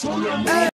Hey.